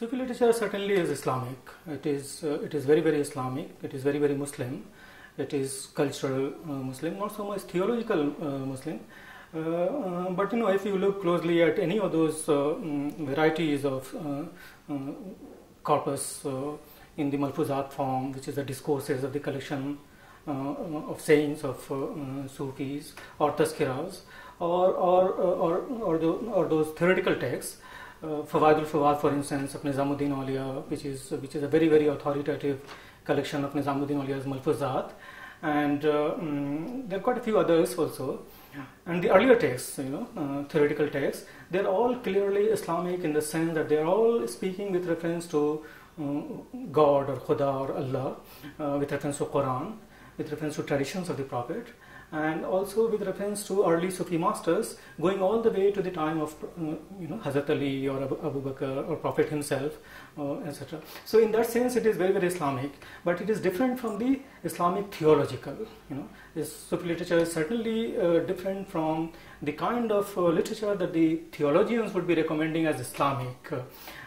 Sufi literature certainly is Islamic. It is uh, it is very very Islamic. It is very very Muslim. It is cultural uh, Muslim, not so much theological uh, Muslim. Uh, uh, but you know, if you look closely at any of those mm, varieties of corpus in the Malfuzat form, which is the discourses of the collection of sayings of Sufis or Tazkiras, or or or or, the, or those theoretical texts uh, Fawaid al-Fawad, for instance, of Nizamuddin Awliya, which is which is a very very authoritative collection of Nizamuddin Awliya's Malfuzat, and uh, um, there are quite a few others also. And the earlier texts, you know, uh, theoretical texts, they're all clearly Islamic in the sense that they're all speaking with reference to um, God or Khuda or Allah, uh, with reference to Quran, with reference to traditions of the Prophet, and also with reference to early Sufi masters going all the way to the time of uh, you know Hazrat Ali or Abu, Bakr or Prophet himself uh, etc. So in that sense it is very very Islamic. But it is different from the Islamic theological you know. This Sufi literature is certainly uh, different from the kind of uh, literature that the theologians would be recommending as Islamic. Uh,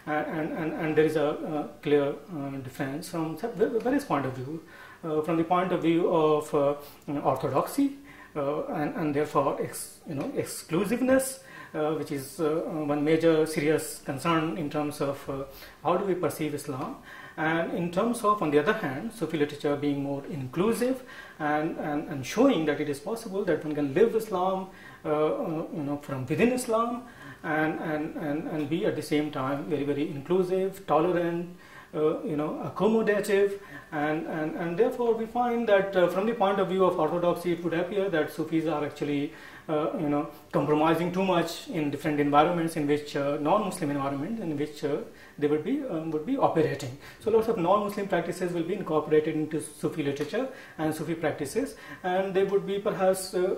and, and, and there is a uh, clear difference from various point of view from the point of view of uh, orthodoxy uh, and, and therefore ex, you know exclusiveness uh, which is uh, one major serious concern in terms of uh, how do we perceive Islam. And in terms of on the other hand Sufi literature being more inclusive and, and, and showing that it is possible that one can live Islam you know from within Islam and, and, and, and be at the same time very very inclusive tolerant you know accommodative and, and, and therefore we find that uh, from the point of view of orthodoxy it would appear that Sufis are actually uh, you know compromising too much in different environments in which uh, non-Muslim environment in which uh, they would be um, would be operating. So lots of non-Muslim practices will be incorporated into Sufi literature and Sufi practices and they would be perhaps uh,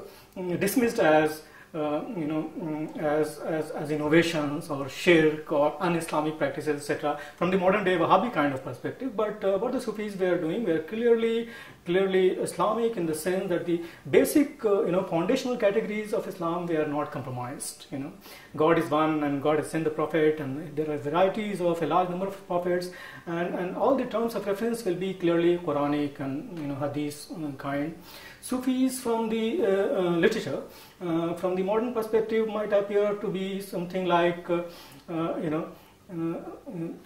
dismissed as uh, you know, mm, as, as, as innovations or shirk or un-Islamic practices, etc., from the modern day Wahhabi kind of perspective. But uh, what the Sufis were doing were clearly, clearly Islamic in the sense that the basic, uh, you know, foundational categories of Islam were not compromised. You know, God is one, and God has sent the Prophet, and there are varieties of a large number of prophets, and, and all the terms of reference will be clearly Quranic and you know Hadith kind. Sufis from the uh, uh, literature, uh, from the modern perspective, might appear to be something like, you know, uh,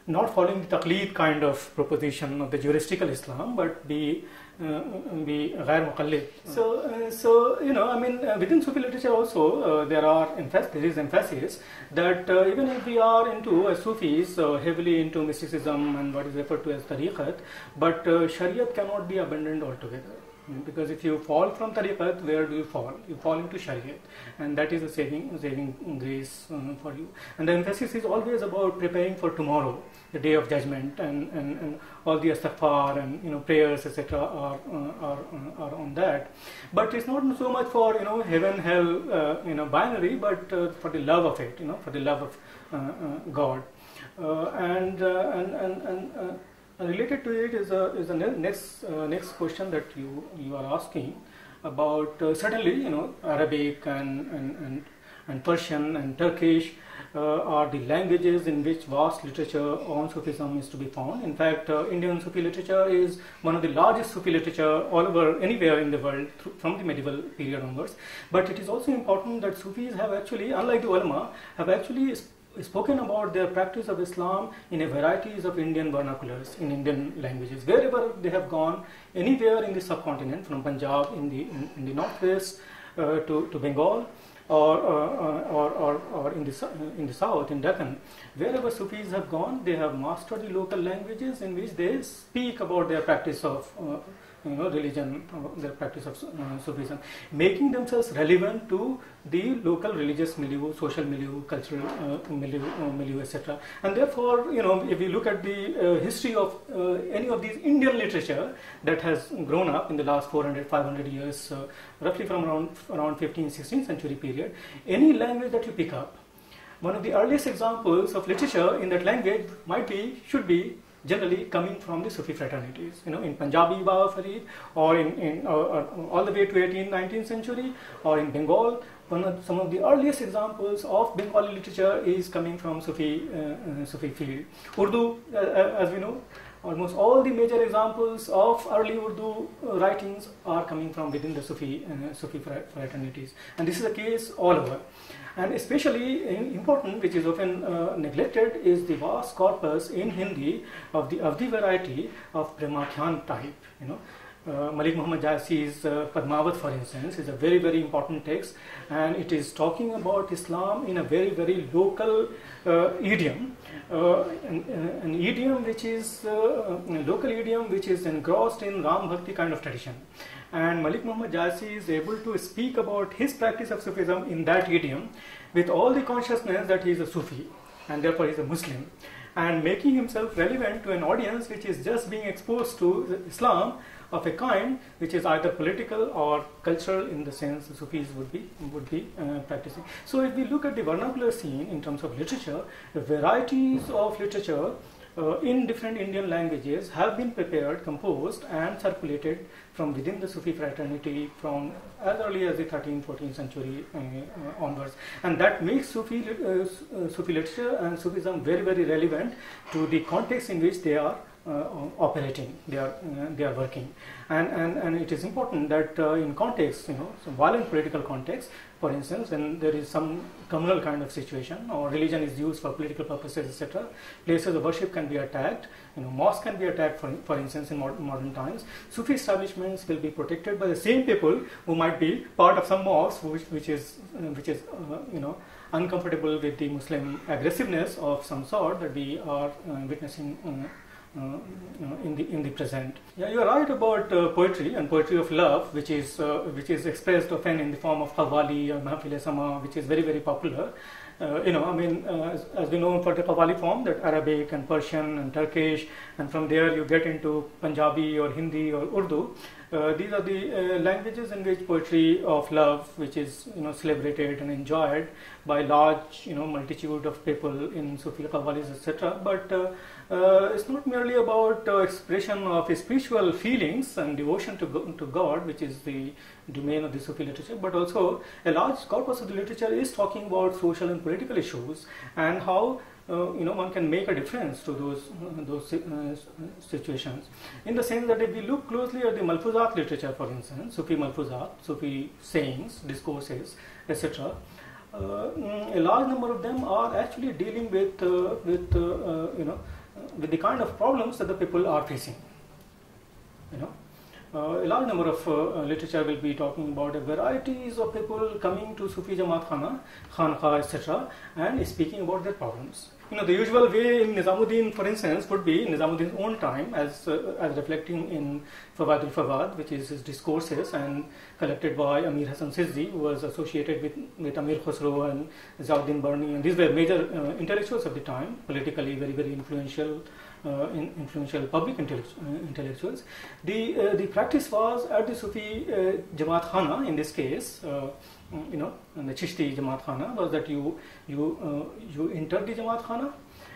not following the taqleed kind of proposition of the juristical Islam, but be uh, be غير مقلد. So, uh, so you know, I mean, within Sufi literature also there are emphasis, there is emphasis that even if we are into Sufis heavily into mysticism and what is referred to as tariqat, but Shariat cannot be abandoned altogether because if you fall from tariqat, where do you fall? You fall into shariat, and that is a saving, saving grace uh, for you. And the emphasis is always about preparing for tomorrow, the day of judgment, and, and, and all the astaghfar and you know prayers, etc. Are, uh, are uh, are on that. But it's not so much for you know heaven, hell, uh, you know binary, but uh, for the love of it, you know, for the love of uh, God. and, and and and related to it is a is a next uh, next question that you you are asking about uh, certainly you know Arabic and and and, and Persian and Turkish uh, are the languages in which vast literature on Sufism is to be found. In fact, uh, Indian Sufi literature is one of the largest Sufi literature all over anywhere in the world from the medieval period onwards. But it is also important that Sufis have actually, unlike the ulama, have actually spoken about their practice of Islam in a varieties of Indian vernaculars, in Indian languages. Wherever they have gone, anywhere in the subcontinent, from Punjab in the, in, in the northwest uh, to, to Bengal, or, uh, or, or, or in, the, in the south, in Deccan, wherever Sufis have gone, they have mastered the local languages in which they speak about their practice of uh, you know, religion, uh, their practice of uh, Sufism, making themselves relevant to the local religious milieu, social milieu, cultural uh, milieu, uh, milieu etc. And therefore, you know, if we look at the uh, history of uh, any of these Indian literature that has grown up in the last 400, 500 years, roughly from around around 15th, 16th century period, any language that you pick up, one of the earliest examples of literature in that language might be, should be generally coming from the Sufi fraternities, you know, in Punjabi Baba Farid or in, in uh, uh, all the way to 18th, 19th century or in Bengal one of some of the earliest examples of Bengali literature is coming from Sufi uh, uh, Sufi field. Urdu, uh, uh, as we know, almost all the major examples of early Urdu writings are coming from within the Sufi Sufi fraternities, and this is the case all over. And especially important, which is often uh, neglected, is the vast corpus in Hindi of the the variety of Premakhyan type. You know, uh, Malik Muhammad Jayasi's uh, Padmavat, for instance, is a very, very important text, and it is talking about Islam in a very, very local uh, idiom, uh, an, uh, an, idiom which is uh, a local idiom which is engrossed in Ram Bhakti kind of tradition. And Malik Muhammad Jayasi is able to speak about his practice of Sufism in that idiom with all the consciousness that he is a Sufi and therefore he is a Muslim and making himself relevant to an audience which is just being exposed to Islam of a kind which is either political or cultural in the sense the Sufis would be would be uh, practicing. So if we look at the vernacular scene in terms of literature, the varieties of literature uh, in different Indian languages have been prepared, composed and circulated from within the Sufi fraternity from as early as the 13th, 14th century uh, uh, onwards. And that makes Sufi, uh, uh, Sufi literature and Sufism very, very relevant to the context in which they are operating, they are, uh, they are working. And, and, and it is important that uh, in context, you know, some violent political context, for instance, when there is some communal kind of situation or religion is used for political purposes, etc., places of worship can be attacked, you know, mosques can be attacked, for, for instance, in modern, modern times. Sufi establishments will be protected by the same people who might be part of some mosque which, which is, which is uh, you know, uncomfortable with the Muslim aggressiveness of some sort that we are uh, witnessing uh, uh, in the in the present. Yeah, you are right about uh, poetry and poetry of love, which is uh, which is expressed often in the form of Qawwali or Mahfil Sama, which is very very popular. Uh, you know, I mean, as, as, we know for the Qawwali form, that Arabic and Persian and Turkish, and from there you get into Punjabi or Hindi or Urdu. These are the languages in which poetry of love, which is you know celebrated and enjoyed by large you know multitude of people in Sufi Qawwalis, etc. But uh, it's not merely about uh, expression of spiritual feelings and devotion to, go, to God, which is the domain of the Sufi literature, but also a large corpus of the literature is talking about social and political issues and how uh, you know one can make a difference to those uh, those uh, situations. In the sense that if we look closely at the Malfuzat literature, for instance, Sufi Malfuzat, Sufi sayings, discourses, etc. Uh, mm, a large number of them are actually dealing with with you know with the kind of problems that the people are facing. You know, uh, a large number of uh, literature will be talking about a varieties of people coming to Sufi Jamaat Khana, Khanqa, etc., and speaking about their problems. You know, the usual way in Nizamuddin, for instance, would be Nizamuddin's own time, as uh, as reflecting in Fawaid al-Fawad, which is his discourses and collected by Amir Hassan Sijzi, who was associated with, with Amir Khusro and Ziauddin Barni, and these were major uh, intellectuals of the time, politically very, very influential, uh, in, influential public uh, intellectuals. The, uh, the practice was at the Sufi uh, Jamaat Khana, in this case, you know, the Chishti Jamaat Khana, was that you, you, you entered the Jamaat Khana,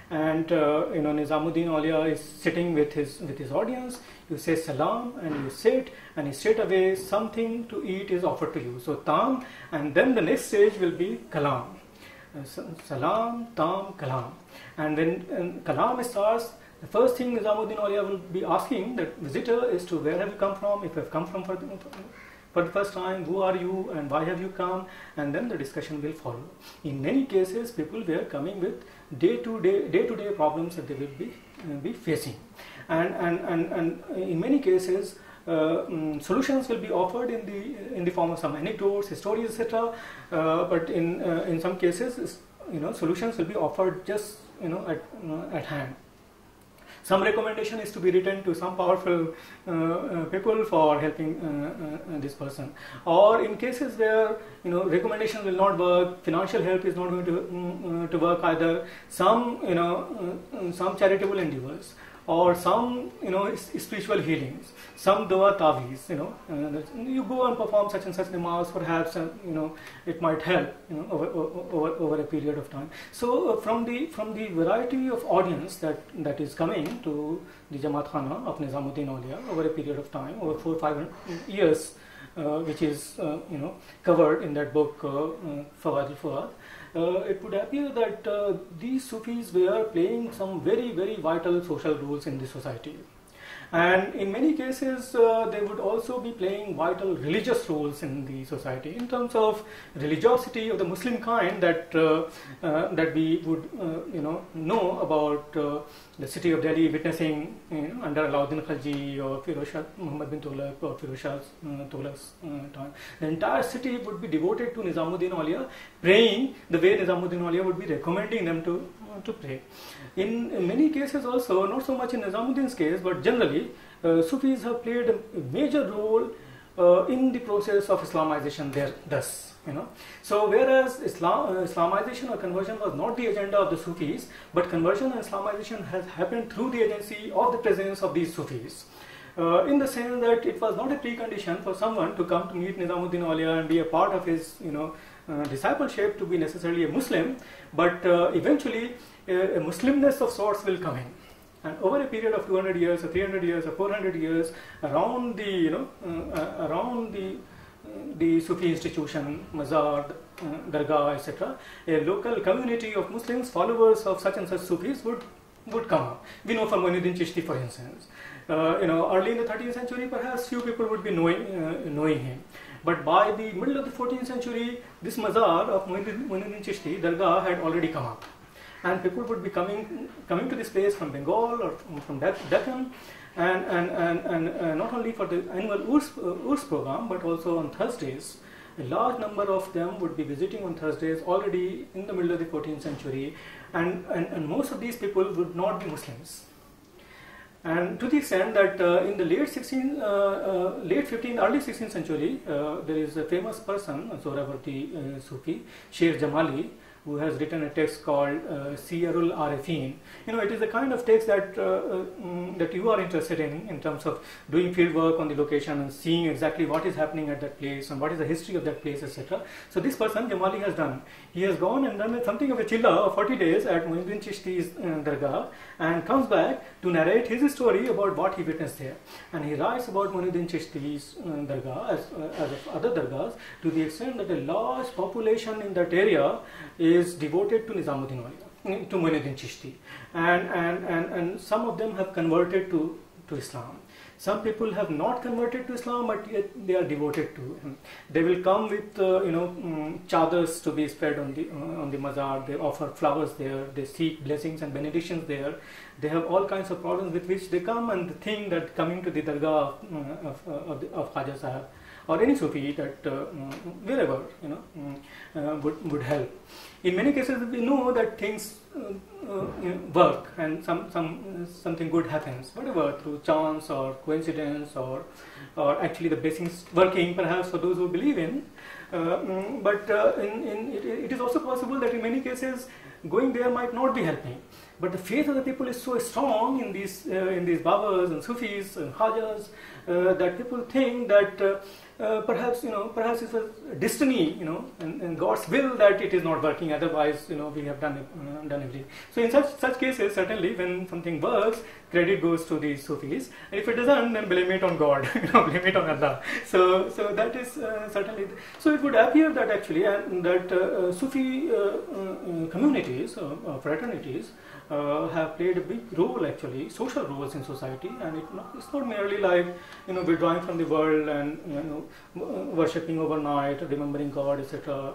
and uh, you know Nizamuddin Aulia is sitting with his with his audience. You say salam and you sit, and straight away something to eat is offered to you. So tam, and then the next stage will be kalam. Uh, salam, tam, kalam, and when and kalam starts. The first thing Nizamuddin Aulia will be asking the visitor is to where have you come from? If you have come from for, the first time, who are you and why have you come? And then the discussion will follow. In many cases, people were coming with day to day day to day problems that they will be uh, be facing and and and, and in many cases uh, um, solutions will be offered in the in the form of some anecdotes stories etc uh, but in uh, in some cases you know solutions will be offered just you know at at hand some recommendation is to be written to some powerful uh, uh, people for helping uh, this person. Or in cases where you know recommendation will not work financial help is not going to mm, to work either some you know some charitable endeavors or some you know spiritual healings, some dua tavis, you know, uh, you go and perform such and such namaz, perhaps uh, you know it might help you know over, over, over a period of time. So uh, from the from the variety of audience that that is coming to the Jamaat Khana of Nizamuddin Aulia over a period of time, over four five years. uh, which is uh, you know covered in that book uh, uh, Fawaid al-Fawad, uh, it would appear that uh, these Sufis were playing some very very vital social roles in the society. And in many cases, uh, they would also be playing vital religious roles in the society in terms of religiosity of the Muslim kind that uh, uh, that we would uh, you know know about uh, the city of Delhi witnessing you know, under Alauddin Khalji or Firoz Shah Muhammad bin Tughlaq or Firoz Shah uh, Tughlaq's time. The entire city would be devoted to Nizamuddin Aulia, praying the way Nizamuddin Aulia would be recommending them to to pray. In, many cases also, not so much in Nizamuddin's case, but generally, uh, Sufis have played a major role uh, in the process of Islamization there, thus. You know, so whereas Islam, uh, Islamization or conversion was not the agenda of the Sufis, but conversion and Islamization has happened through the agency of the presence of these Sufis. Uh, in the sense that it was not a precondition for someone to come to meet Nizamuddin Aulia and be a part of his, you know, discipleship to be necessarily a Muslim, but uh, eventually a, a Muslimness of sorts will come in. And over a period of 200 years, or 300 years, or 400 years, around the, you know, uh, uh, around the the Sufi institution, Mazar, uh, Dargah, etc., a local community of Muslims, followers of such and such Sufis would would come up. We know from Muinuddin Chishti, for instance. Uh, you know, early in the 13th century, perhaps few people would be knowing uh, knowing him. But by the middle of the 14th century, this Mazar of Muinuddin Chishti, Dargah, had already come up. And people would be coming coming to this place from Bengal or from, from Dec- Deccan, and, and, and, and uh, not only for the annual Urs, uh, Urs program, but also on Thursdays. A large number of them would be visiting on Thursdays already in the middle of the 14th century, and, and, and most of these people would not be Muslims. And to the extent that uh, in the late 16, uh, uh, late 15th, early 16th century, uh, there is a famous person, Suhrawardi uh, Sufi, Sheikh Jamali, who has written a text called uh, Siyarul Arifin. You know, it is a kind of text that uh, mm, that you are interested in, in terms of doing field work on the location and seeing exactly what is happening at that place and what is the history of that place, etc. So this person, Jamali, has done. He has gone and done something of a chilla of 40 days at Muinuddin Chishti's uh, Dargah and comes back to narrate his story about what he witnessed there. And he writes about Muinuddin Chishti's uh, Dargah as, uh, as of other Dargahs to the extent that a large population in that area is devoted to Nizamuddin Wali, to Muinuddin Chishti. And, and, and, and some of them have converted to, to Islam. Some people have not converted to Islam, but yet they are devoted to him. They will come with, uh, you know, um, chadars to be spread on the uh, on the mazar. They offer flowers there. They seek blessings and benedictions there. They have all kinds of problems with which they come and think that coming to the dargah of, uh, of, uh, of, the, of Khaja Sahib or any Sufi that uh, wherever you know uh, would would help. In many cases, we know that things uh, uh, work and some some something good happens, whatever through chance or coincidence or or actually the blessings working, perhaps for those who believe in. mm, but in, in it, it is also possible that in many cases going there might not be helping. But the faith of the people is so strong in these uh, in these babas and sufis and khajas uh, that people think that uh, uh, perhaps you know perhaps it's a destiny you know and, and, God's will that it is not working otherwise you know we have done uh, done everything. So in such such cases certainly when something works credit goes to the Sufis. And if it doesn't then blame it on God you know blame it on Allah. So so that is uh, certainly so it would appear that actually that uh, uh, Sufi communities fraternities uh, have played a big role actually, social roles in society, and it not, it's not merely like you know withdrawing from the world and you know uh, worshipping overnight, remembering God, etc.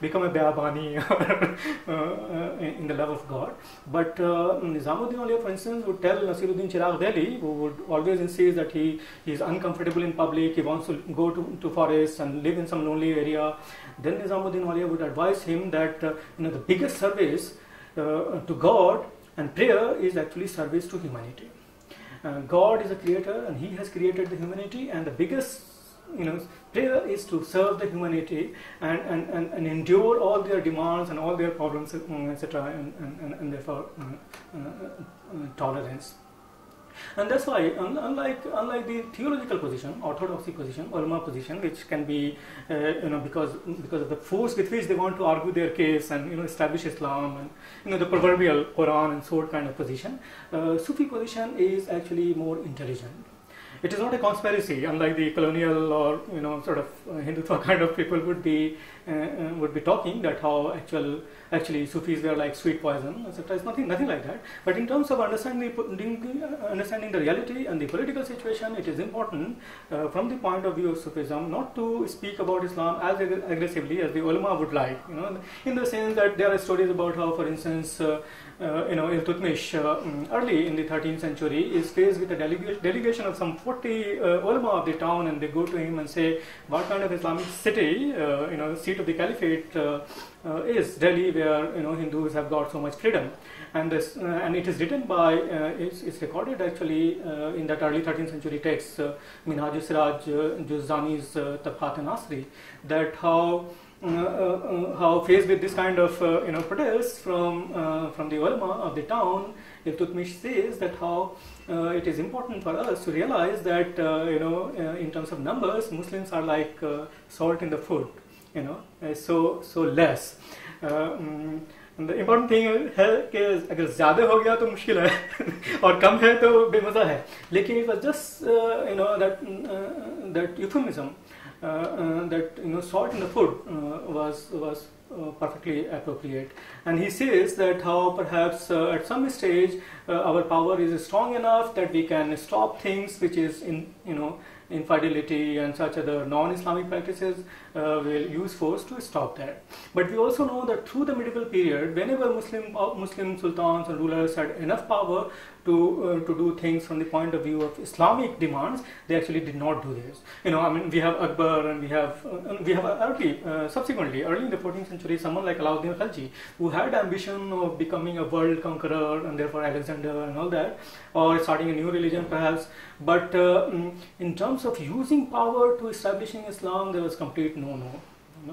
become a bayabani uh, uh, in the love of God. But uh, Nizamuddin for instance, would tell Nasiruddin Chirag Delhi, who would always insist that he, he is uncomfortable in public, he wants to go to, to forests and live in some lonely area. Then Nizamuddin Aulia would advise him that uh, you know the biggest service to God and prayer is actually service to humanity. Uh, God is a creator and He has created the humanity, and the biggest you know, prayer is to serve the humanity and, and, and, and endure all their demands and all their problems, etc., and, and, and, therefore uh, uh, tolerance. And that's why, unlike unlike the theological position, orthodoxy position, ulama position, which can be, uh, you know, because because of the force with which they want to argue their case and you know establish Islam and you know the proverbial Quran and sword kind of position, uh, Sufi position is actually more intelligent. it is not a conspiracy, unlike the colonial or you know sort of uh, Hindutva kind of people would be uh, uh, would be talking that how actual actually Sufis were like sweet poison, etc. It's nothing nothing like that. But in terms of understanding the, understanding the reality and the political situation, it is important uh, from the point of view of Sufism not to speak about Islam as ag aggressively as the ulama would like. You know, in the sense that there are stories about how, for instance. Uh, uh, you know, Iltutmish uh, mm, early in the 13th century is faced with a delega delegation of some 40 uh, ulama of the town, and they go to him and say, "What kind of Islamic city, you know, seat of the caliphate uh, uh, is Delhi, where you know Hindus have got so much freedom?" And this, and it is written by, it's, it's, recorded actually in that early 13th century text, uh, Minhaj Siraj Juzani's uh, Nasri, that how uh, uh, how faced with this kind of uh, you know protests from from the ulama of the town, Iltutmish says that how uh, it is important for us to realize that uh, you know uh, in terms of numbers Muslims are like salt in the food you know so so less um, the important thing है कि अगर ज़्यादा हो गया तो मुश्किल है और कम है तो बेमज़ा है लेकिन it was just you know that that euphemism uh, uh, that you know salt in the food uh, was was uh, perfectly appropriate. And he says that how perhaps uh, at some stage uh, our power is strong enough that we can stop things which is in you know infidelity and such other non-Islamic practices uh, will use force to stop that. But we also know that through the medieval period, whenever Muslim uh, Muslim sultans and rulers had enough power to uh, to do things from the point of view of Islamic demands, they actually did not do this. You know, I mean, we have Akbar and we have uh, we have early uh, subsequently early in the 14th century, someone like Alauddin Khalji, who had ambition of becoming a world conqueror and therefore Alexander and all that, or starting a new religion perhaps. But uh, mm, in terms of using power to establishing Islam, there was complete no no.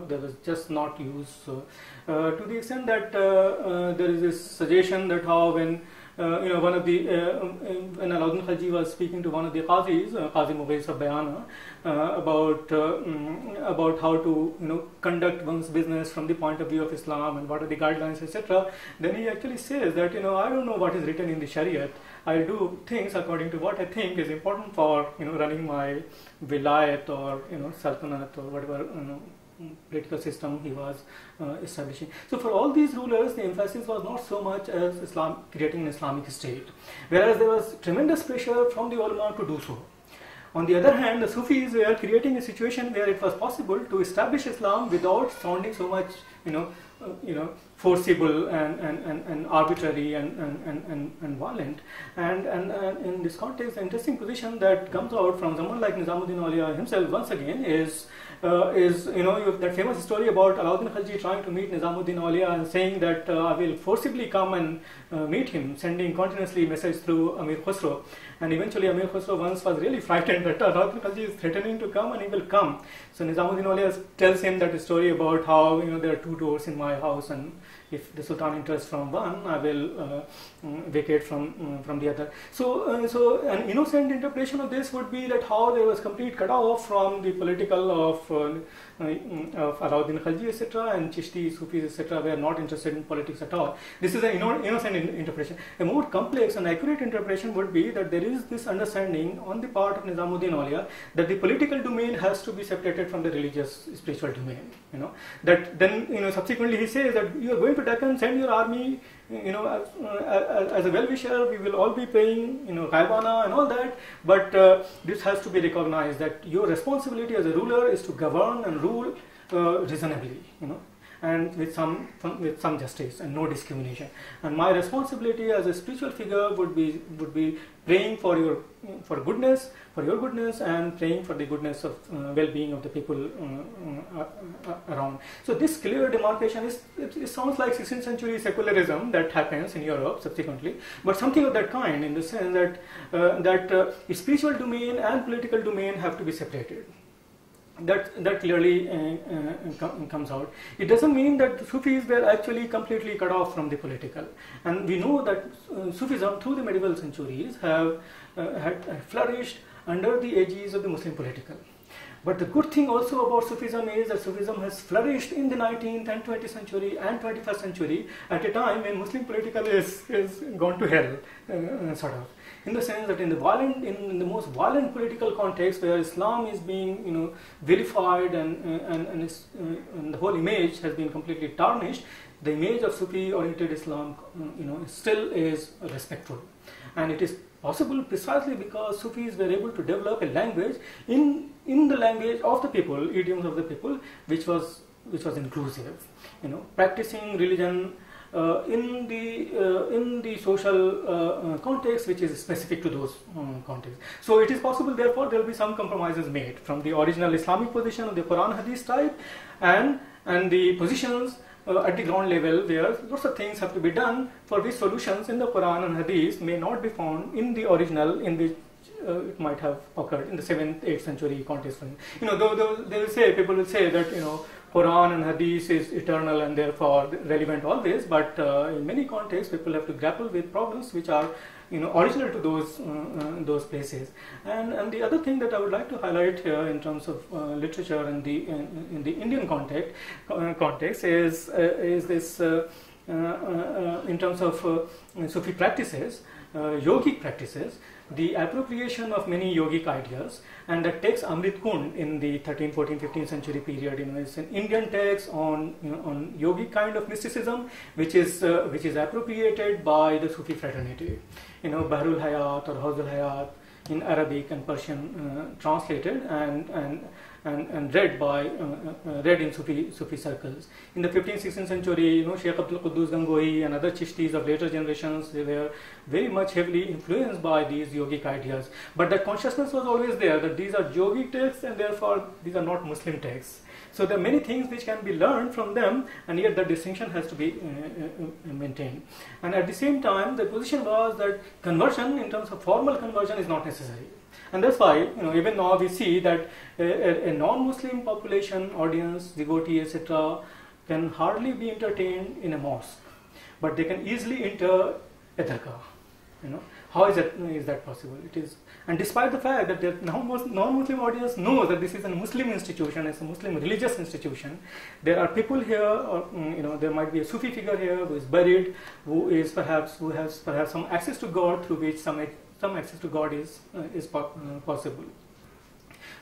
There was just not use uh, to the extent that uh, uh, there is this suggestion that how when uh, you know, one of the, uh, um, when Alauddin Khalji was speaking to one of the Qazis, uh, Qazi Mughis of Bayana, uh, about, um, about how to, you know, conduct one's business from the point of view of Islam and what are the guidelines, etc. Then he actually says that, you know, I don't know what is written in the Shariat. I'll do things according to what I think is important for, you know, running my vilayat or, you know, sultanate or whatever, you know, political system he was uh, establishing. So for all these rulers, the emphasis was not so much as Islam creating an Islamic state, whereas there was tremendous pressure from the ulama to do so. On the other hand, the Sufis were creating a situation where it was possible to establish Islam without sounding so much, you know, uh, you know, forcible and, and, and, and arbitrary and, and, and, and, violent. And, and, and in this context, the interesting position that comes out from someone like Nizamuddin Auliya himself once again is uh, is you know you that famous story about Alauddin Khalji trying to meet Nizamuddin Auliya and saying that uh, I will forcibly come and uh, meet him, sending continuously message through Amir Khusro. And eventually Amir Khusro once was really frightened that Alauddin Khalji is threatening to come and he will come. So Nizamuddin Auliya tells him that story about how you know there are two doors in my house and if the sultan enters from one, I will uh, mm, vacate from mm, from the other. So, uh, so an innocent interpretation of this would be that how there was complete cut off from the political of uh, mm, of Alauddin Khalji, etc., and Chishti, Sufis, etc., were not interested in politics at all. This is an innocent in interpretation. A more complex and accurate interpretation would be that there is this understanding on the part of Nizamuddin Auliya that the political domain has to be separated from the religious spiritual domain. You know that then you know subsequently he says that you are going to to Deccan, send your army, you know, as, as a well-wisher, we will all be paying, you know, Gaibana and all that, but uh, this has to be recognized that your responsibility as a ruler is to govern and rule uh, reasonably, you know, and with some with some justice and no discrimination. And my responsibility as a spiritual figure would be would be praying for your for goodness, for your goodness, and praying for the goodness of uh, well-being of the people uh, uh, uh around. So this clear demarcation is it, it, sounds like 16th century secularism that happens in Europe subsequently, but something of that kind in the sense that uh, that uh, spiritual domain and political domain have to be separated that that clearly uh, uh, comes out. It doesn't mean that Sufis were actually completely cut off from the political, and we know that uh, Sufism through the medieval centuries have uh, had flourished under the aegis of the Muslim political. But the good thing also about Sufism is that Sufism has flourished in the 19th and 20th century and 21st century at a time when Muslim political is, is gone to hell, uh, uh, sort of. In the sense that in the violent, in, in, the most violent political context where Islam is being, you know, vilified and, uh, and, and, is, uh, and the whole image has been completely tarnished, the image of Sufi-oriented Islam, uh, you know, still is respectful. And it is possible precisely because Sufis were able to develop a language in in the language of the people, idioms of the people, which was which was inclusive. You know, practicing religion uh, in the uh, in the social uh, uh context, which is specific to those um, contexts. So it is possible, therefore, there will be some compromises made from the original Islamic position of the Quran Hadith type, and and the positions uh, at the ground level where lots of things have to be done for which solutions in the Quran and Hadith may not be found in the original in which uh, it might have occurred in the 7th, 8th century context. You know, though, they will say, people will say that, you know, Quran and Hadith is eternal and therefore relevant always, but uh, in many contexts people have to grapple with problems which are you know original to those uh, uh, those places. And and the other thing that I would like to highlight here in terms of uh, literature in the in, in, the Indian context uh, context is uh, is this in terms of Sufi practices, yogic practices the appropriation of many yogic ideas and that text Amrit Kund in the 13th, 14th, 15th century period, you know, it's an Indian text on you know, on yogic kind of mysticism, which is uh, which is appropriated by the Sufi fraternity, you know, Bahrul Hayat or Hawzul Hayat in Arabic and Persian uh, translated and and and, and read by uh, uh, read in Sufi Sufi circles. In the 15th, 16th century, you know, Sheikh Abdul Quddus Gangohi and other Chishtis of later generations, they were very much heavily influenced by these yogic ideas. But that consciousness was always there that these are yogic texts and therefore these are not Muslim texts. So there are many things which can be learned from them, and yet the distinction has to be uh, uh, maintained. And at the same time, the position was that conversion, in terms of formal conversion, is not necessary. And that's why, you know, even now we see that a, a non-Muslim population, audience, devotee, etc., can hardly be entertained in a mosque, but they can easily enter a dargah. You know, how is that is that possible? It is, and despite the fact that non-Muslim audience knows that this is a Muslim institution, it's a Muslim religious institution, there are people here, or mm, you know, there might be a Sufi figure here who is buried, who is perhaps who has perhaps some access to God through which some some access to God is uh, is uh, possible,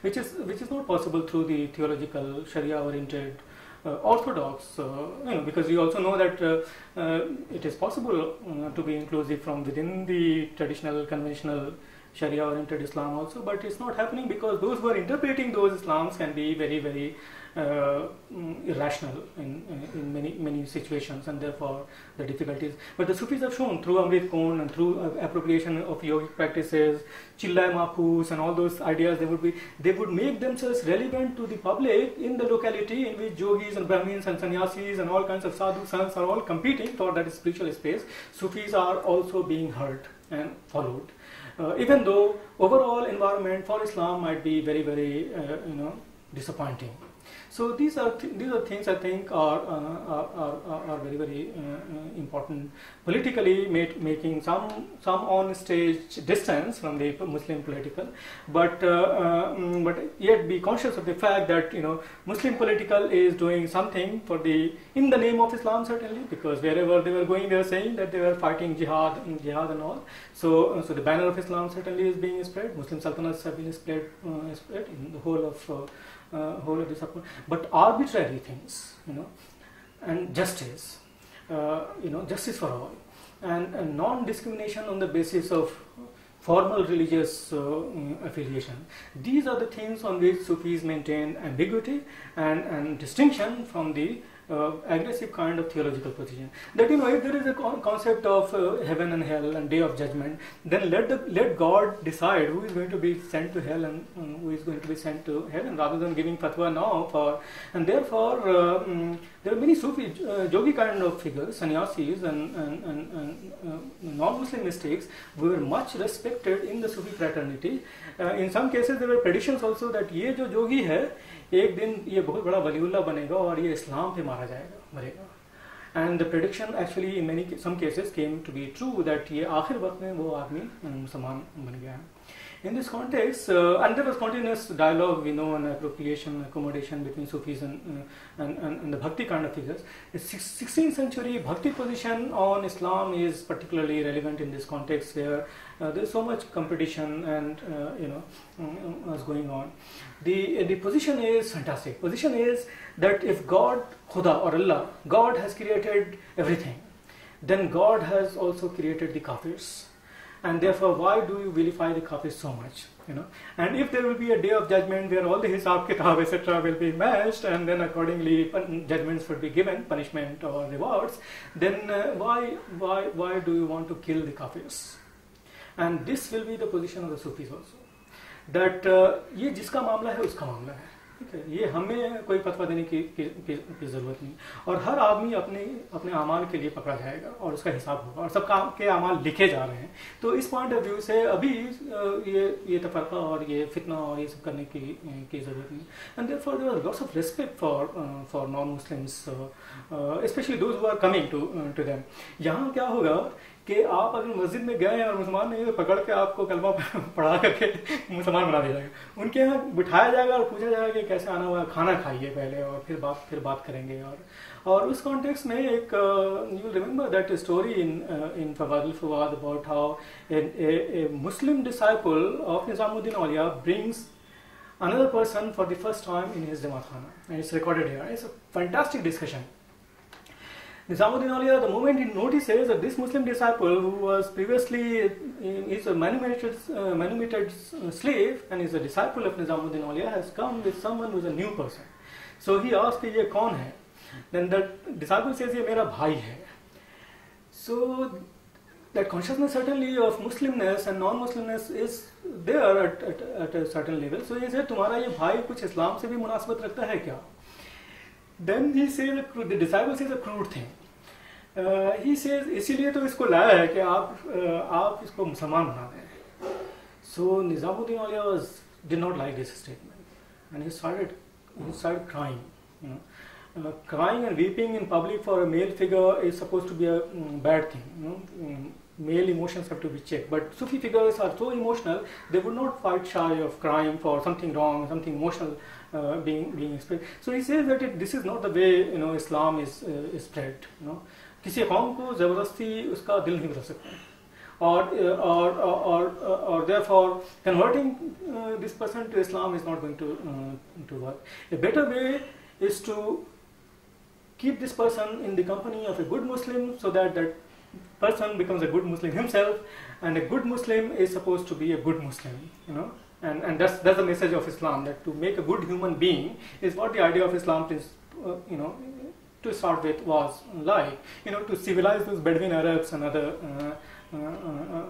which is which is not possible through the theological Sharia oriented uh, orthodox, uh, you know, because you also know that uh, uh it is possible to be inclusive from within the traditional conventional Sharia oriented Islam also, but it's not happening because those who are interpreting those Islams can be very, very uh, mm, irrational in, in many many situations and therefore the difficulties. But the Sufis have shown through Amrit Kund and through uh, appropriation of yogic practices, Chillai Makhus and all those ideas, they would be they would make themselves relevant to the public in the locality in which yogis and Brahmins and sannyasis and all kinds of sadhu sons are all competing for that spiritual space. Sufis are also being heard and followed. Uh, even though overall environment for Islam might be very, very, uh, you know, disappointing. So these are th these are things I think are uh, are, are, are, very very uh, uh, important politically, made, making some some on stage distance from the Muslim political, but uh, um, but yet be conscious of the fact that you know Muslim political is doing something for the in the name of Islam certainly because wherever they were going they were saying that they were fighting jihad in jihad and all. So so the banner of Islam certainly is being spread. Muslim sultanates have been spread spread in the whole of uh, whole of but arbitrary things, you know, and justice, uh, you know, justice for all, and, and non-discrimination on the basis of formal religious uh, affiliation. These are the things on which Sufis maintain ambiguity and, and distinction from the uh, aggressive kind of theological position. That you know if there is a concept of uh, heaven and hell and day of judgment. Then let the let god decide who is going to be sent to hell and um, who is going to be sent to heaven rather than giving fatwa now for and therefore uh, um, there are many sufi uh, yogi kind of figures sannyasis and and, and, and uh, non-muslim mystics were much respected in the sufi fraternity. Uh, in some cases there were predictions also that ye jo yogi hai एक दिन ये बहुत बड़ा वलीउल्ला बनेगा और ये इस्लाम पे मारा जाएगा, मरेगा। And the prediction actually in many some cases came to be true that ये आखिर वक्त में वो आदमी मुसलमान बन गया। है in this context under there was continuous dialogue we know an appropriation accommodation between Sufis and the bhakti kind thinkers sixteen century bhakti position on Islam is particularly relevant in this context Uh, there's so much competition and, uh, you know, um, was going on. The, the position is fantastic. Position is that if God, Khuda or Allah, God has created everything, then God has also created the kafirs and therefore why do you vilify the kafirs so much you know and if there will be a day of judgment where all the hisab kitab etc will be matched and then accordingly judgments would be given punishment or rewards then uh, why why why do you want to kill the kafirs and this will the position of the sufis also. That uh, ये जिसका मामला है उसका मामला है। ठीक है? ये हमें कोई फतवा देने की, की, की, की ज़रूरत नहीं। और हर आदमी अपने अपने अमाल के लिए पकड़ा जाएगा और उसका हिसाब होगा और सब काम के अमाल लिखे जा रहे हैं। तो इस पॉइंट ऑफ़ व्यू से अभी ये ये तफरका और ये फितना और ये सब करने की की ज़रूरत नहीं। And therefore there lots of respect for for non Muslims specially those are coming to to them यहाँ क्या होगा कि आप अगर मस्जिद में गए और मुसलमान नहीं तो पकड़ के आपको कलमा पढ़ा करके मुसलमान बना दिया जाएगा उनके यहाँ बिठाया जाएगा और पूछा जाएगा कि कैसे आना हुआ, खाना खाइए पहले और फिर बात फिर बात करेंगे और और उस कॉन्टेक्स्ट में एक you remember that story in in Fawaidul Fuad about how a Muslim disciple of Nizamuddin Auliya brings another person for the first time in his Jamaat And it's recorded here. It's a fantastic discussion. Nizamuddin Aulia, the moment he notices that this Muslim disciple who was previously is a manumitted, uh, manumitted uh, slave and is a disciple of Nizamuddin Aulia, has come with someone who is a new person. So he asks, ye kaun hai? Then the disciple says, ye mera bhai hai. So that consciousness certainly of Muslimness and non-Muslimness is there at, at, at a certain level. So he said, तुम्हारा ये भाई कुछ इस्लाम से भी मुनासिबत रखता है क्या? Then he says, the disciple says a crude thing. ही से इसीलिए तो इसको लाया है कि आप uh, आप इसको मुसलमान बना रहे हैं so Nizamuddin Ali was did not like this statement and he started he start crime crying and weeping in public for a male figure is suppose to be a bad thing male emotions to be check but Sufi figures are so emotional they would not fight shy of crime for something wrong something emotional being so he says that it this is not the way you know Islam is is flat you know किसी कौम को ज़बरदस्ती उसका दिल नहीं बदल सकते और और और और therefore converting uh, this person to Islam is not going to uh, to work. A better way is to keep this person in the company of a good Muslim so that that person becomes a good Muslim himself, and a good Muslim is supposed to be a good Muslim, you know. And, and that's, that's the message of Islam that to make a good human being is what the idea of Islam is, uh, you know, to start with was like, you know, to civilize those Bedouin Arabs and other, uh, uh, uh,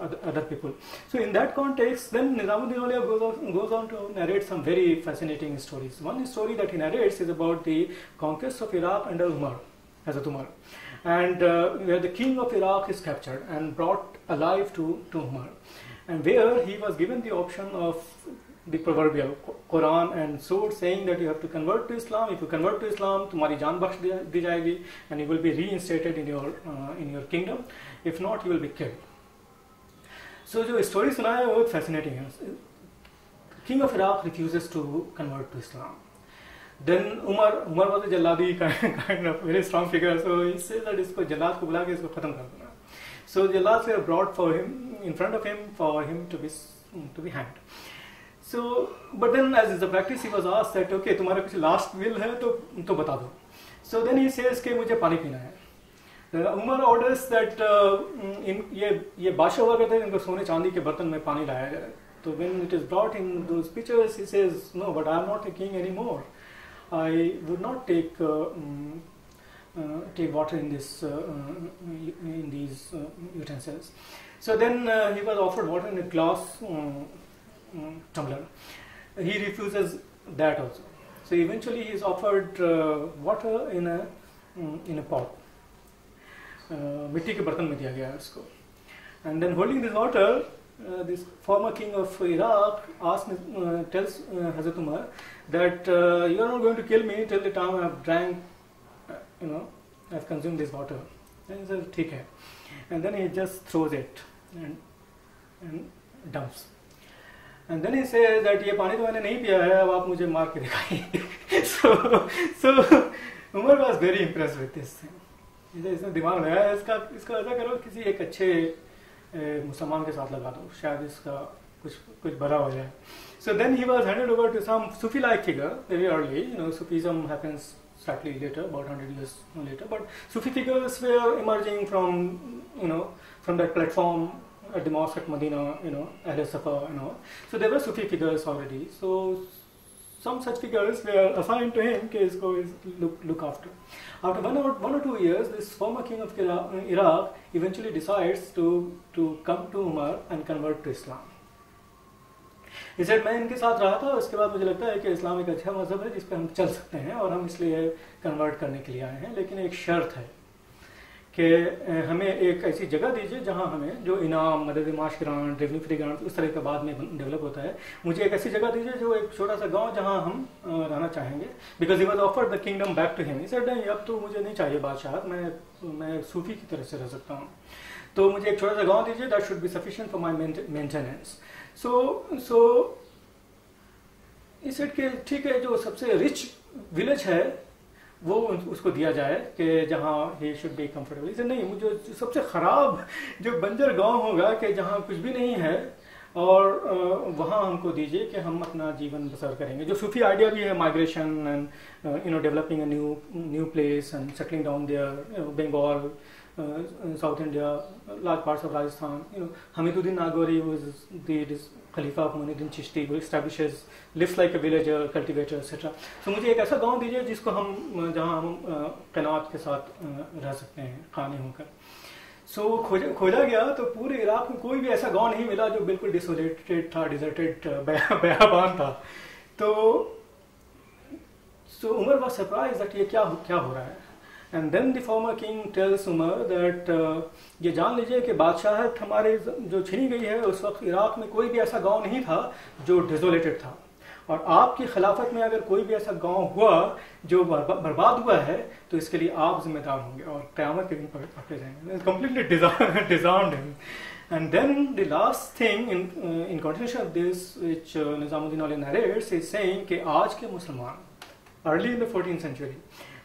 other, other, people. So in that context, then Nizamuddin Auliya goes on, goes on to narrate some very fascinating stories. One story that he narrates is about the conquest of Iraq under Umar, Hazrat Umar, and where the king of Iraq is captured and brought alive to, to Umar, and where he was given the option of the proverbial Quran and sword saying that you have to convert to Islam. If you convert to Islam, तुम्हारी जान बख्श दी जाएगी and you will be reinstated in your uh, in your kingdom. If not, you will be killed. So जो story सुना है वो fascinating है. King of Iraq refuses to convert to Islam. Then Umar Umar was a jalladi kind of very strong figure. So he says that इसको जल्लाद को बुला के इसको खत्म कर देना. So jallad were brought for him in front of him for him to be to be hanged. So but then as is the practice he was asked that okay तुम्हारा कुछ लास्ट विल है तो तो बता दो. सो then he says के, मुझे पानी पीना है. उमर ऑर्डर्स दैट इन, ये ये बादशाह हुआ करते हैं, इनको सोने चांदी के बर्तन में पानी लाया जाए। तो when it is brought in those pictures he says no but I am not a any more I would not take take water in this in these utensils so then he was offered water in a glass tumbler. He refuses that also. So eventually he is offered uh, water in a mm, in a pot. Uh, मिट्टी के बर्तन में दिया गया है and then holding this water, uh, this former king of Iraq tells Hazrat Umar that you are not going to kill me till the time I have drank, you know, I have consumed this water. Then he says, ठीक and then he just throws it and dumps. And then he say that ये पानी तो मैंने नहीं पिया है अब आप मुझे मार के दिखाइए so so Umar was very impress with this thing इसने दिमाग लगाया इसका इसका ऐसा करो किसी एक अच्छे मुसलमान के साथ लगा दो शायद इसका कुछ कुछ भला हो जाए so then he was handed over to some Sufi like figure very early you know Sufism happens slightly later, about 100 years later. But Sufi figures were emerging from you know from that platform at the mosque at Medina, you know, Ahl Safa and all. So there were Sufi figures already. So some such figures were assigned to him to look, look after. After one or, one or two years, this former king of Iraq eventually decides to, to come to Umar and convert to Islam. He said, मैं इनके साथ रहा था उसके बाद मुझे लगता है कि इस्लाम एक अच्छा मज़हब है जिस पर हम चल सकते हैं और हम इसलिए कन्वर्ट करने के लिए आए हैं लेकिन एक शर्त है कि हमें एक ऐसी जगह दीजिए जहाँ हमें जो इनाम, मदद माश ग्रांट फ्री ग्रांट उस तरह के बाद में डेवलप होता है, मुझे एक ऐसी जगह दीजिए जो एक छोटा सा गाँव जहाँ हम रहना चाहेंगे। Because he was offer the kingdom back to him said नहीं, अब तो मुझे नहीं चाहिए बादशाह, मैं मैं सूफी की तरह से रह सकता हूँ। तो मुझे एक छोटा सा गाँव दीजिए that should be sufficient for my maintenance so so इस के, ठीक है, जो सबसे रिच विलेज है वो उसको दिया जाए कि जहाँ ही शुड बी कम्फर्टेबल इसे नहीं, मुझे सबसे ख़राब जो बंजर गाँव होगा कि जहाँ कुछ भी नहीं है, और वहाँ हमको दीजिए कि हम अपना जीवन बसर करेंगे। जो सूफी आइडिया भी है migration and you know developing a new new place and settling down there Bengal south India large parts of Rajasthan you know Hamiduddin Nagauri was the Khalifa of Muinuddin Chishti वो establishes lives like a villager cultivator etcetera तो मुझे एक ऐसा गाँव दीजिए जिसको हम जहाँ हम कनात के साथ रह सकते हैं खाने होकर। सो so, खोजा खोजा गया तो पूरे इराक में कोई भी ऐसा गाँव नहीं मिला जो बिल्कुल डिसोलेटेड था डिजर्टेड बयाबान था। तो so so, Umar was surprise that ये क्या क्या हो रहा है? And then the former king tells Umar that ये जान लीजिए कि बादशाहत हमारे जो छिनी गई है उस वक्त इराक में कोई भी ऐसा गाँव नहीं था जो डिजोलेटेड था। और आपकी खिलाफत में अगर कोई भी ऐसा गाँव हुआ जो बर्बाद हुआ है तो इसके लिए आप जिम्मेदार होंगे और क्यामत के दिन पकड़े जाएँगे। Completely deserted And then the last thing in uh, in continuation of this, which uh, Nizamuddin Ali narrates, is saying कि आज के मुसलमान early in the 14th century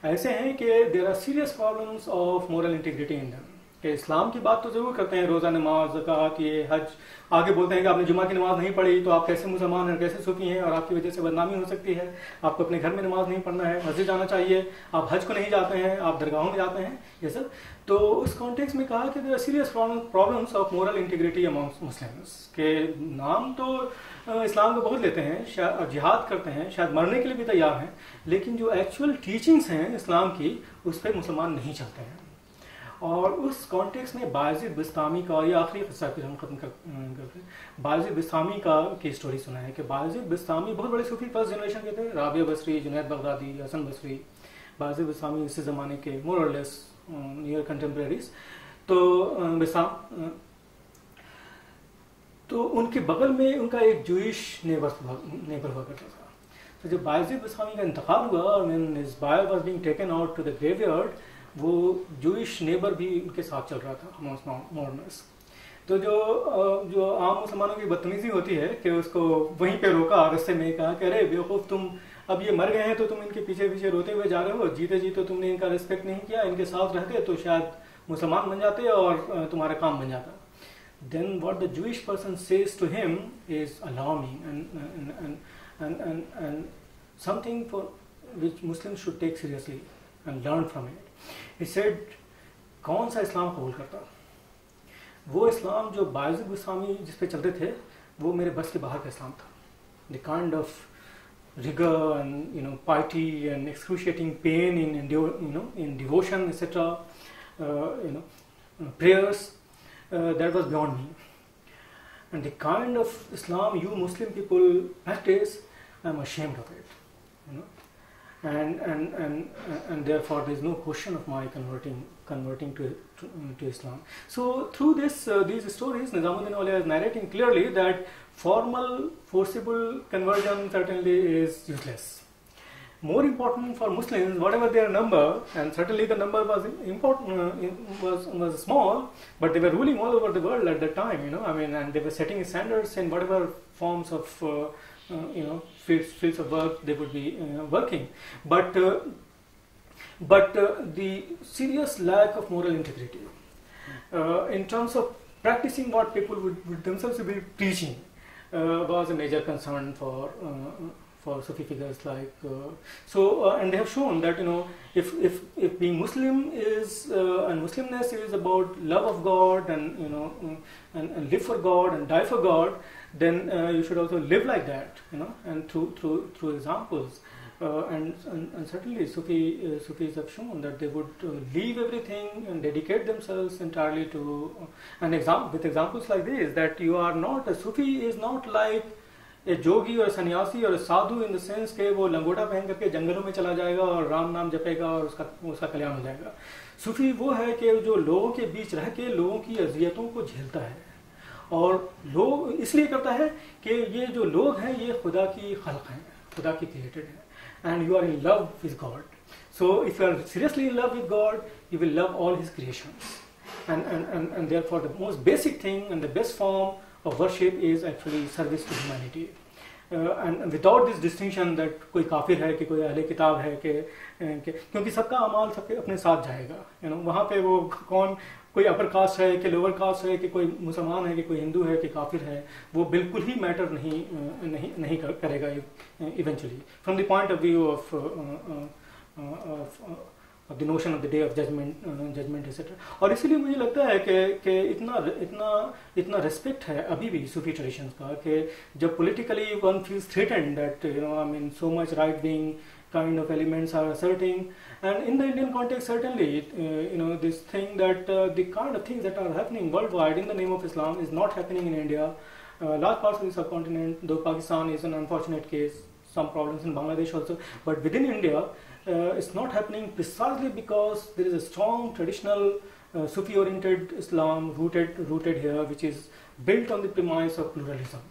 ऐसे हैं कि there are serious problems of moral integrity in them कि इस्लाम की बात तो ज़रूर करते हैं, रोज़ा नमाज़, जक़ात, ये हज। आगे बोलते हैं कि आपने जुमा की नमाज़ नहीं पढ़ी तो आप कैसे मुसलमान हैं, कैसे सूफी हैं, और आपकी वजह से बदनामी हो सकती है। आपको अपने घर में नमाज़ नहीं पढ़ना है, मस्जिद जाना चाहिए, आप हज को नहीं जाते हैं, आप दरगाहों में जाते हैं, ये सब। तो उस कॉन्टेक्स में कहा कि there serious problems of moral integrity among Muslims के नाम तो इस्लाम को बहुत लेते हैं जिहाद करते हैं, शायद मरने के लिए भी तैयार हैं, लेकिन जो एक्चुअल टीचिंग्स हैं इस्लाम की, उस पर मुसलमान नहीं चलते हैं। और उस कॉन्टेक्स में बाजिद बिस्तामी का, ये आखिरी किस्सा फिर हम खत्म करते हैं। बाजिद बिस्तामी का की स्टोरी सुना है कि बाजिद बिस्तामी बहुत बड़े सूफी फ़र्स्ट जनरेशन के थे, Rabia Basri, Junaid Baghdadi, Hasan Basri. Bajid Bistami इसी ज़माने के मोरलेस नियर कंटेम्प्रेरीज तो बिस्ताम तो उनके बगल में उनका एक जूश नेबर नेबर हुआ करता था। तो जब बाजिद बिस्तामी का इंतकाल हुआ और bier was being taken out to the graveyard वो जूश नेबर भी उनके साथ चल रहा था मॉडर्नर्स तो जो जो आम मुसलमानों की बदतमीजी होती है कि उसको वहीं पे रोका रस्ते में कहा कि अरे बेवकूफ़, तुम अब ये मर गए हैं तो तुम इनके पीछे पीछे रोते हुए जा रहे हो, जीते जीते तुमने इनका रिस्पेक्ट नहीं किया, इनके साथ रहते तो शायद मुसलमान बन जाते और तुम्हारा काम बन जाता। then what the Jewish person says to him is alarming and, and, and, and, something for which Muslims should take seriously and learn from it. He said, कौन सा इस्लाम कबूल करता वो इस्लाम जो बाजिद बिस्तामी जिस पे चलते थे वो मेरे बस के बाहर का The kind of rigor and you know piety and excruciating pain in, you know in devotion etc uh, you know prayers uh, that was beyond me and the kind of islam you muslim people practice i'm ashamed of it you know and and and and therefore there is no question of my converting converting to to, to Islam. So through this uh, these stories, Nizamuddin Aulia is narrating clearly that formal forcible conversion certainly is useless. More important for Muslims, whatever their number, and certainly the number was important, uh, was was small, but they were ruling all over the world at that time. You know, I mean, and they were setting standards in whatever forms of uh, uh, you know fields, fields of work they would be uh, working. But uh, but uh, the serious lack of moral integrity in terms of practicing what people would, would themselves be preaching was a major concern for for Sufi figures like uh, so uh, and they have shown that you know if if, if being Muslim is uh, and Muslimness is about love of God and you know and, and live for God and die for God then uh, you should also live like that you know and through through through examples. Uh, and, and, and certainly Sufi uh, Sufis have shown that they would leave everything and dedicate themselves entirely to an example with examples like this that you are not a Sufi is not like ए जोगी और सन्यासी और साधु in the sense के वो लंगोटा पहन करके जंगलों में चला जाएगा और राम नाम जपेगा और उसका उसका कल्याण हो जाएगा। सूफी वो है कि जो लोगों के बीच रह के लोगों की अजियतों को झेलता है और लोग इसलिए करता है कि ये जो लोग हैं ये खुदा की खल्क हैं खुदा की क्रिएटेड है। And you are in love with God so if you are seriously in love with God you will love all his creations and and and, and therefore the most basic thing and the best form of worship is actually service to humanity. And without this distinction that कोई काफिर है कि कोई अहले किताब है कि क्योंकि सबका अमाल सबके अपने साथ जाएगा यू नो वहाँ पे वो कौन, कोई अपर कास्ट है कि लोअर कास्ट है कि कोई मुसलमान है कि कोई हिंदू है कि काफिर है, वो बिल्कुल ही मैटर नहीं नहीं नहीं करेगा eventually from the point of view of the notion of the day of judgement judgement etcetera और इसीलिए मुझे लगता है कि कि इतना इतना इतना रिस्पेक्ट है अभी भी सूफी ट्रेडिशंस का कि जब politically one feels threatened that you know I mean so much right wing kind of elements are asserting and in the indian context certainly uh, you know this thing that uh, the kind of things that are happening worldwide in the name of islam is not happening in india uh, large parts of the subcontinent though pakistan is an unfortunate case some problems in bangladesh also but within india uh, it's not happening precisely because there is a strong traditional uh, Sufi-oriented Islam rooted rooted here, which is built on the premise of pluralism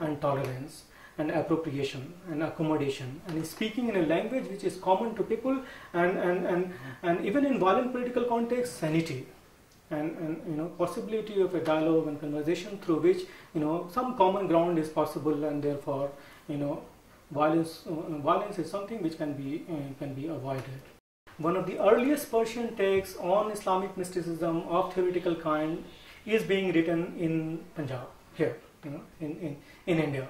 and tolerance and appropriation and accommodation and speaking in a language which is common to people and and and, and even in violent political context sanity and, and you know possibility of a dialogue and conversation through which you know some common ground is possible and therefore you know violence, uh, violence is something which can be, uh, can be avoided. One of the earliest Persian texts on Islamic mysticism of theoretical kind is being written in Punjab, here, you know, in, in, in India.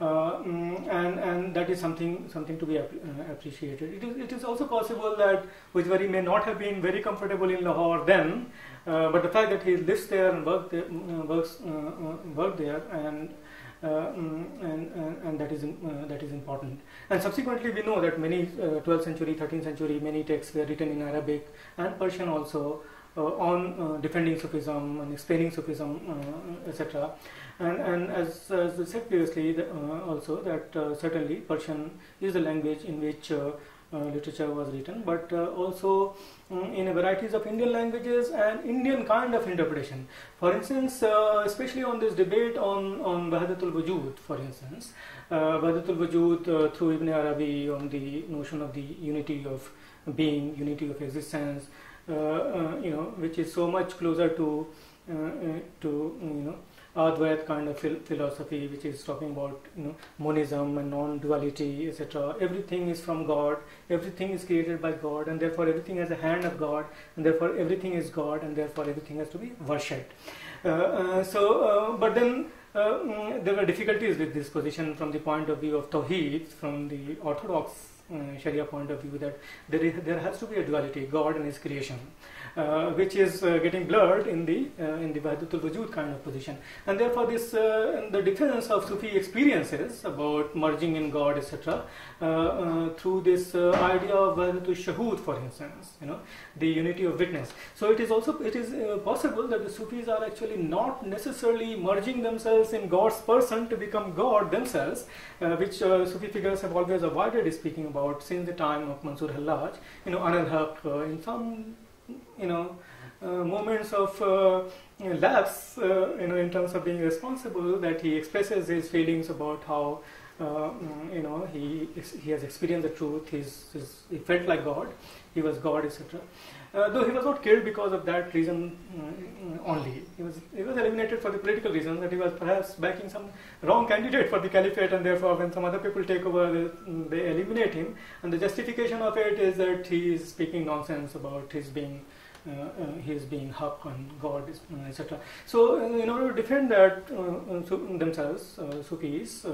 Uh, mm, and and that is something something to be ap uh, appreciated. It is it is also possible that Hujwiri may not have been very comfortable in Lahore then, uh, but the fact that he lives there and work there, uh, works work there and uh, Uh, mm, and, and, and, that is uh, that is important. And subsequently, we know that many 12th uh, century, 13th century, many texts were written in Arabic and Persian also uh, on uh, defending Sufism and explaining Sufism, etc. And, and as, as said previously, the, also that certainly Persian is a language in which uh, literature was written, but uh, also um, in varieties of Indian languages and Indian kind of interpretation. For instance, uh, especially on this debate on, on Wahdatul Wujud, for instance, uh, Wahdatul Wujud uh, through Ibn Arabi on the notion of the unity of being, unity of existence, uh, you know, which is so much closer to, to you know, Advait kind of philosophy, which is talking about you know monism and non-duality, etc. Everything is from God. Everything is created by God, and therefore everything has a hand of God, and therefore everything is God, and therefore everything has to be worshipped. Uh, uh, so, uh, but then. Uh, mm, there were difficulties with this position from the point of view of Tawheed, from the orthodox uh, Sharia point of view, that there, is, there has to be a duality, God and His creation. Uh, which is uh, getting blurred in the uh, in the Wahdatul Wujud kind of position. And therefore, this uh, the difference of Sufi experiences about merging in God, etc., uh, uh, through this idea of Wahdatul Shuhud, for instance, you know, the unity of witness. So it is also it is possible that the Sufis are actually not necessarily merging themselves in God's person to become God themselves, which Sufi figures have always avoided speaking about since the time of Mansur Hallaj. You know, Anal Haq in some you know, uh, moments of uh, lapse, uh, you know, in terms of being responsible, that he expresses his feelings about how mm, you know, he he has experienced the truth. He's, he's he felt like God. He was God, etc. Uh, though he was not killed because of that reason mm, only. He was he was eliminated for the political reason that he was perhaps backing some wrong candidate for the caliphate, and therefore when some other people take over, they, they eliminate him. And the justification of it is that he is speaking nonsense about his being uh, uh, he is being Haq and God, uh, etc. So, in order to defend that themselves, Sufis,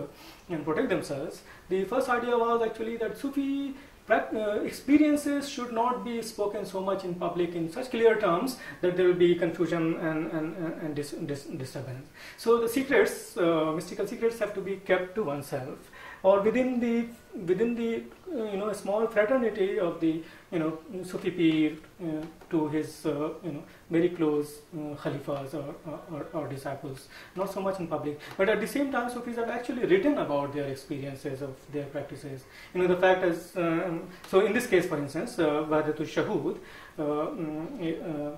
and protect themselves, the first idea was actually that Sufi uh, experiences should not be spoken so much in public in such clear terms that there will be confusion and, and, and dis, dis, disturbance. So the secrets, uh, mystical secrets have to be kept to oneself or within the within the uh, you know small fraternity of the you know Sufi Pir uh, to his uh, you know very close uh, Khalifas or, or, or, disciples, not so much in public. But at the same time, Sufis have actually written about their experiences of their practices. You know the fact is, um, so in this case, for instance, uh, Shuhud uh, mm, uh,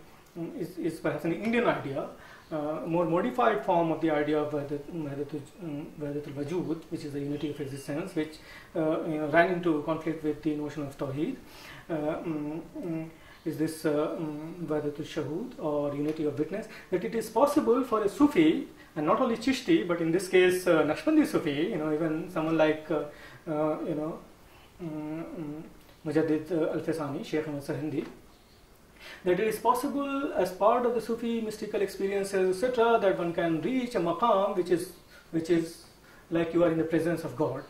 is, is perhaps an Indian idea uh, more modified form of the idea of Wahdatul um, Wujud, which is the unity of existence, which uh, you know, ran into conflict with the notion of Tawheed. Uh, um, um, is this uh, um, Shuhud or unity of witness, that it is possible for a Sufi, and not only Chishti, but in this case uh, Naqshbandi Sufi, you know, even someone like, uh, you know, Mujaddid Alf-e-Sani, Sheikh Ahmad Sarhindi, that it is possible as part of the Sufi mystical experiences, etc., that one can reach a maqam which is, which is like you are in the presence of God.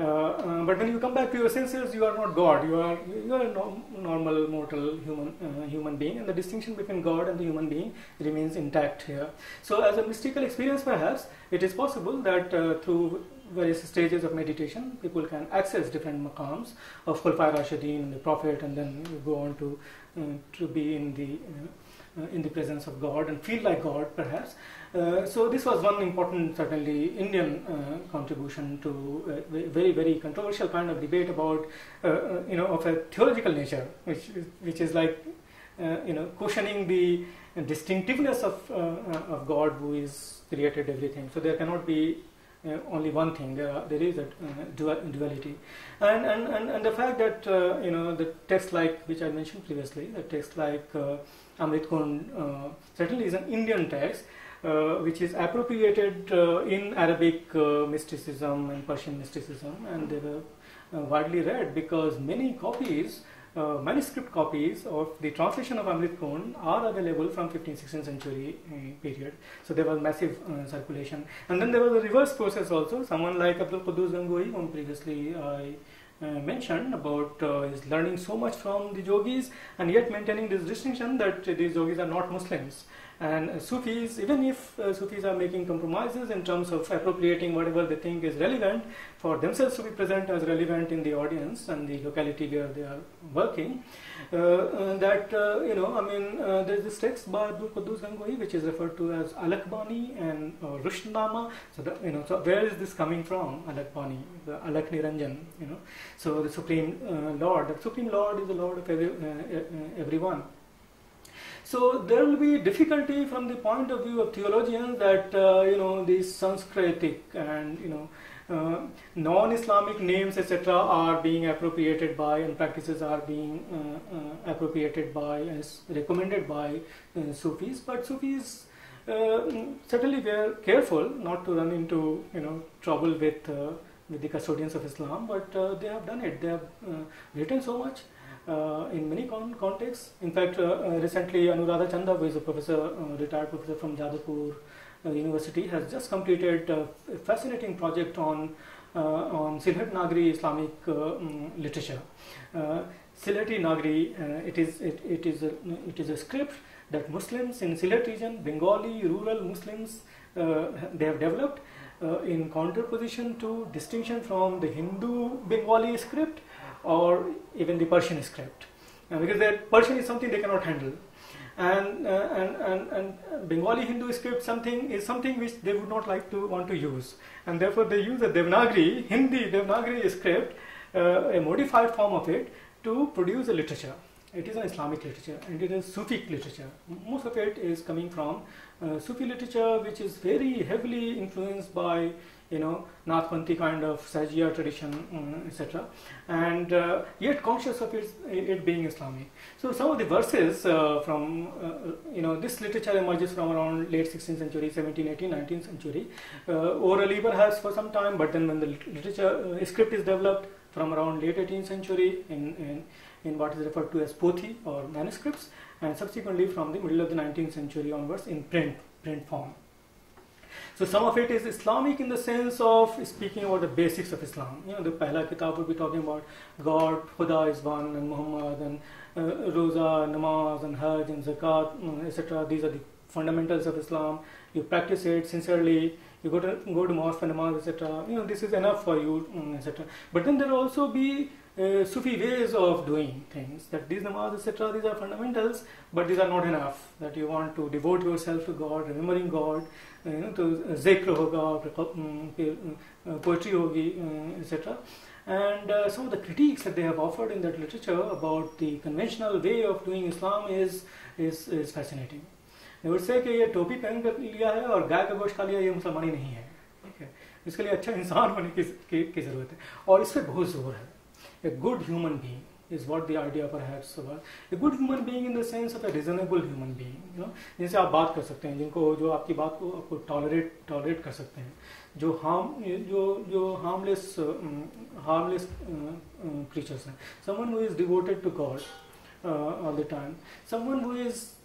Uh, uh, but when you come back to your senses, you are not God. You are you are a no, normal mortal human uh, human being, and the distinction between God and the human being remains intact here. So, as a mystical experience, perhaps it is possible that through various stages of meditation, people can access different maqams of Khulafai Rashidin the Prophet, and then go on to uh, to be in the uh, in the presence of God and feel like God, perhaps. Uh, so this was one important, certainly Indian uh, contribution to a very, very controversial kind of debate about, uh, you know, of a theological nature, which which is like, you know, questioning the distinctiveness of of God who is created everything. So there cannot be uh, only one thing. There, there is a uh, duality, and, and, and, and the fact that uh, you know the text like which I mentioned previously, the text like uh, Amrit Kund certainly is an Indian text. Uh, which is appropriated uh, in Arabic uh, mysticism and Persian mysticism, and they were widely read because many copies uh, manuscript copies of the translation of Amrit Kund are available from 15th, 16th century uh, period. So there was massive uh, circulation. And then there was a reverse process also. Someone like Abdul Quddus Gangohi, whom previously I uh, mentioned about uh, is learning so much from the yogis and yet maintaining this distinction that these yogis are not Muslims. And Sufis, even if uh, Sufis are making compromises in terms of appropriating whatever they think is relevant for themselves to be present as relevant in the audience and the locality where they are working, uh, uh, that, uh, you know, I mean, uh, there's this text by Abdul Quddus Gangohi which is referred to as Alakbani and uh. So, you know, so where is this coming from, Alakbani, the Alak Niranjan, you know? So the Supreme uh, Lord, the Supreme Lord is the Lord of every, everyone. So there will be difficulty from the point of view of theologians that uh, you know these Sanskritic and you know uh, non-Islamic names etc. are being appropriated by and practices are being uh, uh appropriated by as recommended by uh, Sufis. But Sufis uh, certainly were careful not to run into you know trouble with with the custodians of Islam, but they have done it. They have written so much. Uh, in many con contexts. In fact, uh, uh, recently Anuradha Chanda, who is a professor, retired professor from Jadavpur University, has just completed a fascinating project on on Sylhet Nagari Islamic um, literature. Sylheti Nagari, it is it, it is a, it is a script that Muslims in Sylhet region, Bengali rural Muslims, uh, they have developed uh, in counterposition to distinction from the Hindu Bengali script or even the Persian script. Uh, because that Persian is something they cannot handle. And, uh, and, and, and Bengali Hindu script something is something which they would not like to want to use. And therefore they use a Devanagari, Hindi Devanagari script, uh, a modified form of it to produce a literature. It is an Islamic literature and it is Sufi literature. Most of it is coming from uh, Sufi literature, which is very heavily influenced by you know Naqshbandi kind of Sajia tradition, um, etc. And uh, yet conscious of it, it being Islamic. So some of the verses uh, from uh, you know this literature emerges from around late 16th century, 17th, 18th, 19th century, uh, orally perhaps for some time. But then when the literature uh, script is developed from around late 18th century in, in in what is referred to as pothi or manuscripts and subsequently from the middle of the 19th century onwards in print, print form. So some of it is Islamic in the sense of speaking about the basics of Islam. You know, the Pehla Kitab would be talking about God, Khuda is one, and Muhammad, and uh, Roza, Namaz, and Hajj, and Zakat, mm, etc. These are the fundamentals of Islam. You practice it sincerely. You go to go to mosque for namaz, etc. You know, this is enough for you, mm, etc. But then there will also be uh, Sufi ways of doing things. That these namaz, etc., these are fundamentals, but these are not enough. That you want to devote yourself to God, remembering God, uh, you know, to zikr hoga, um, uh, poetry hogi, uh, etc. And uh, some of the critiques that they have offered in that literature about the conventional way of doing Islam is is, is fascinating. They would say कि ये टोपी पहन कर लिया है और गाय का गोश्त खा लिया ये मुसलमानी नहीं है ठीक है इसके लिए अच्छा इंसान होने की, की, की ज़रूरत है और इस पर बहुत जोर है a good human being is what the idea perhaps was. A good human being in the sense of a reasonable human being, you know, जिनसे आप बात कर सकते हैं जिनको जो आपकी बात को आपको टॉलरेट टॉलरेट कर सकते हैं जो हार्म जो जो हार्मलेस हार्मलेस क्रीचर्स हैं who is devoted to God uh, all the time someone who is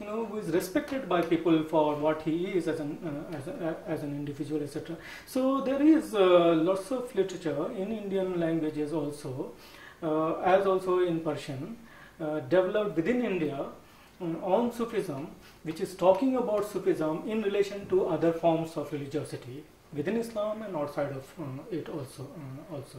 you know, who is respected by people for what he is as an, uh, as, a, as an individual, etc. So there is uh, lots of literature in Indian languages also, uh, as also in Persian, uh, developed within India on Sufism, which is talking about Sufism in relation to other forms of religiosity within Islam and outside of um, it also. Uh, also.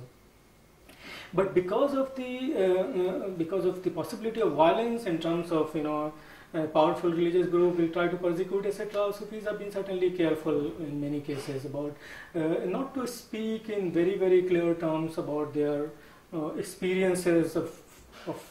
But because of the uh, because of the possibility of violence in terms of you know powerful religious group will try to persecute, etc. Sufis have been certainly careful in many cases about uh, not to speak in very, very clear terms about their uh, experiences of, of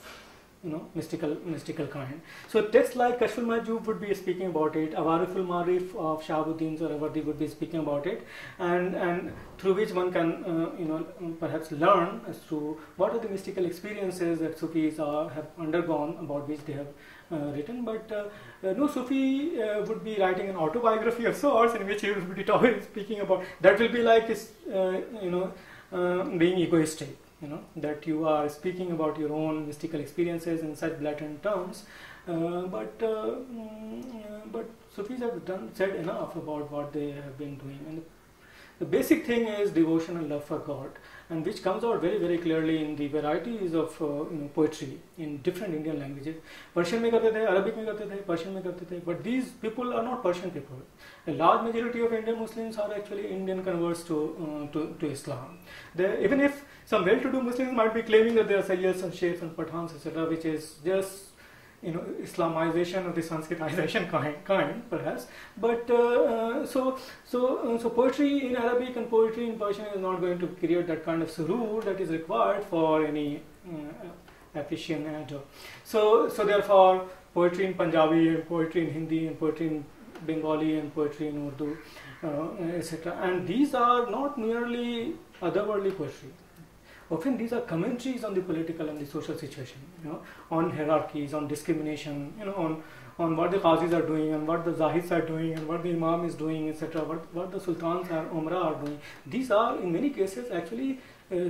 you know, mystical, mystical kind. So texts like Kashful Mahjub would be speaking about it, Awariful Marif of Shahabuddin Suhrawardi would be speaking about it, and, and through which one can, uh, you know, perhaps learn as to what are the mystical experiences that Sufis are, have undergone, about which they have uh, written, but uh, uh, no Sufi would be writing an autobiography of sorts in which he would be talking, speaking about that will be like his, you know being egoistic you know that you are speaking about your own mystical experiences in such blatant terms. Uh, but uh, mm, but Sufis have done said enough about what they have been doing. And the basic thing is devotion and love for God and which comes out very very clearly in the varieties of uh, you know, poetry in different Indian languages. Persian में करते थे, Arabic में करते थे, Persian में करते थे. But these people are not Persian people. A large majority of Indian Muslims are actually Indian converts to uh, to, to Islam. They, even if some well-to-do Muslims might be claiming that they are Sayyids and Sheikhs and Pathans, etc., which is just you know Islamization or the Sanskritization kind, kind perhaps. But uh, uh, so so uh, so poetry in Arabic and poetry in Persian is not going to create that kind of surur that is required for any uh, aficionado. So so therefore poetry in Punjabi and poetry in Hindi and poetry in Bengali and poetry in Urdu, uh, etc. And these are not merely otherworldly poetry often these are commentaries on the political and the social situation, you know, on hierarchies, on discrimination, you know, on on what the qazis are doing and what the zahids are doing and what the imam is doing, etc. What what the sultans are umrah are doing. These are in many cases actually. Uh,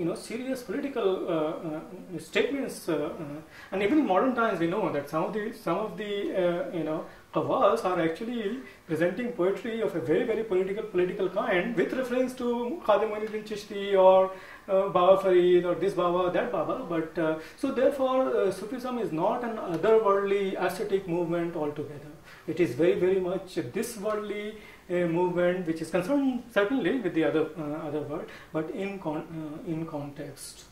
you know, serious political uh, uh, statements, uh, uh, and even in modern times, we know that some of the some of the uh, you know qawwals are actually presenting poetry of a very very political political kind with reference to Khadim Muinuddin Chishti or uh, Baba Farid or this Baba, that Baba. But uh, so therefore, uh, Sufism is not an otherworldly ascetic movement altogether. It is very, very much this worldly uh, movement, which is concerned certainly with the other uh, other world, but in con- uh, in context.